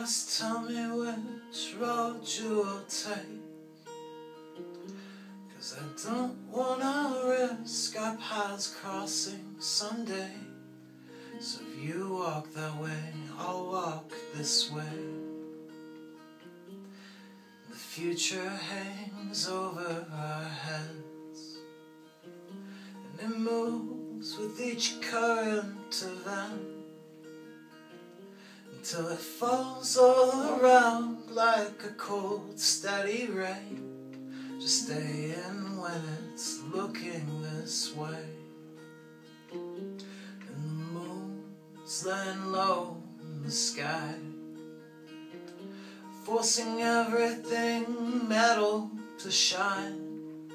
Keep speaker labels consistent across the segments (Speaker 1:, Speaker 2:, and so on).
Speaker 1: First tell me which road you will take. Cause I don't wanna risk our paths crossing someday. So if you walk that way, I'll walk this way. The future hangs over our heads, and it moves with each current event until it falls all around like a cold, steady rain. Just stay in when it's looking this way. And the moon's laying low in the sky, forcing everything metal to shine.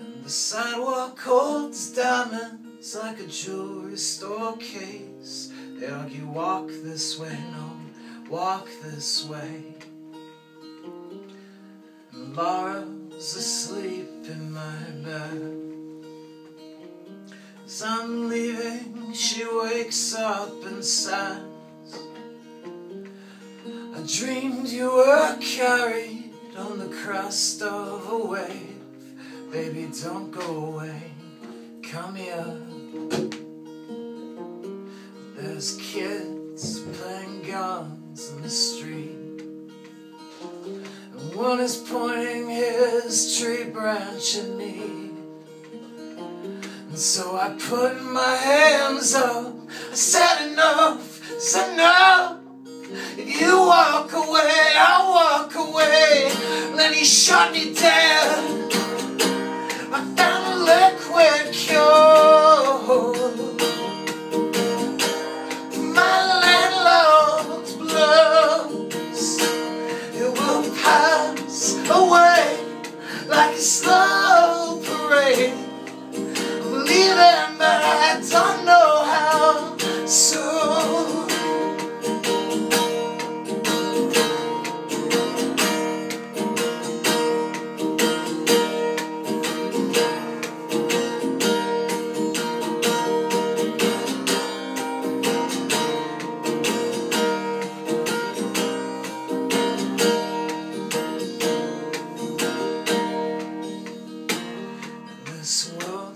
Speaker 1: And the sidewalk holds diamonds like a jewelry store case. They argue, walk this way, no, walk this way. And Laura's asleep in my bed. As I'm leaving, she wakes up and sighs. I dreamed you were carried on the crest of a wave. Baby, don't go away. Come here. There's kids playing guns in the street. And one is pointing his tree branch at me. And so I put my hands up. I said enough, said no. If you walk away, I'll walk away. Then he shot me dead.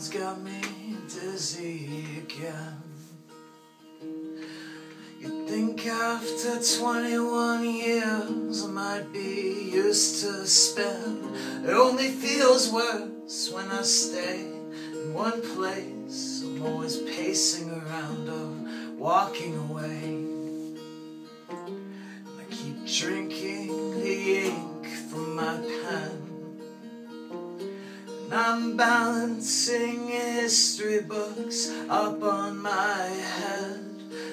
Speaker 1: World's got me dizzy again. You'd think after 21 years I might be used to spin. It only feels worse when I stay in one place. I'm always pacing around or walking away. And I keep drinking the ink from my I'm balancing history books up on my head.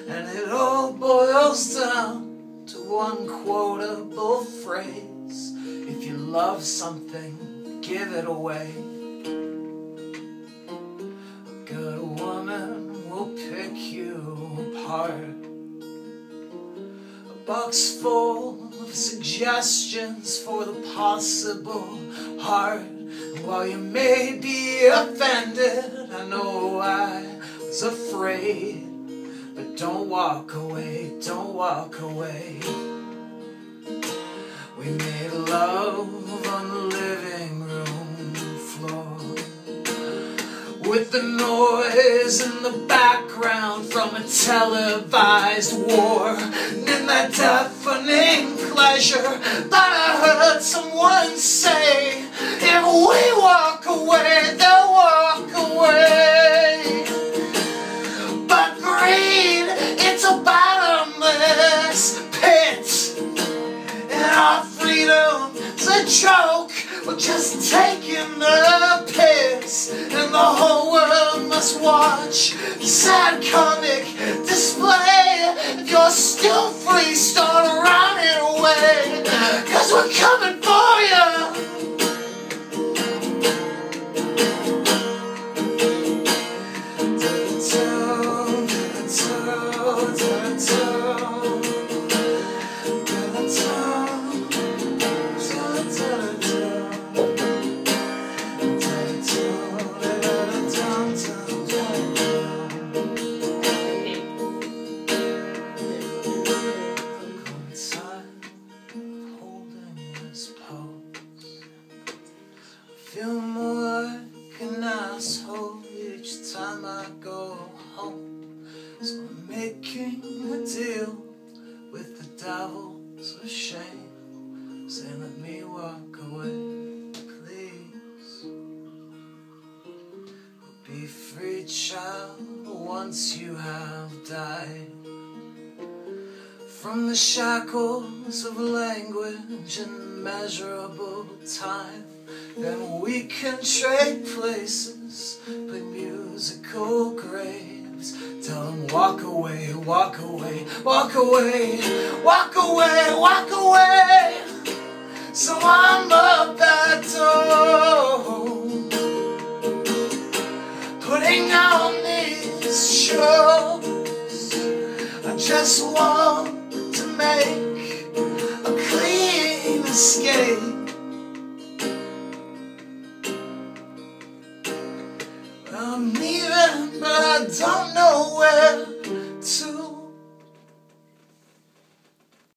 Speaker 1: And it all boils down to one quotable phrase If you love something, give it away. A good woman will pick you apart. A box full of suggestions for the possible heart. While you may be offended, I know I was afraid. But don't walk away, don't walk away. We made love on the living room floor. With the noise in the background from a televised war. And in that deafening pleasure that I heard someone say, If we walk away, they'll walk away. But greed, it's a bottomless pit. And our freedom's a joke. We're just taking the piss. And the whole world must watch sad comic display. If you're still free, start making a deal with the devil, so shame. Say, let me walk away, please. Be free, child, once you have died. From the shackles of language and measurable time, then we can trade places Walk away, walk away, walk away. So I'm up that door, putting on these shows. I just want to make a clean escape. I'm leaving, but I don't.